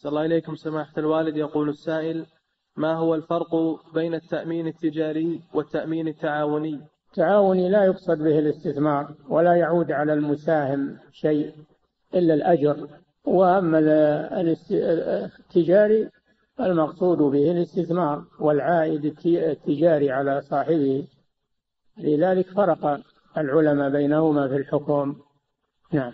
أحسن الله إليكم سماحة الوالد. يقول السائل ما هو الفرق بين التأمين التجاري والتأمين التعاوني؟ التعاوني لا يقصد به الاستثمار ولا يعود على المساهم شيء إلا الأجر. وأما التجاري المقصود به الاستثمار والعائد التجاري على صاحبه. لذلك فرق العلماء بينهما في الحكم. نعم.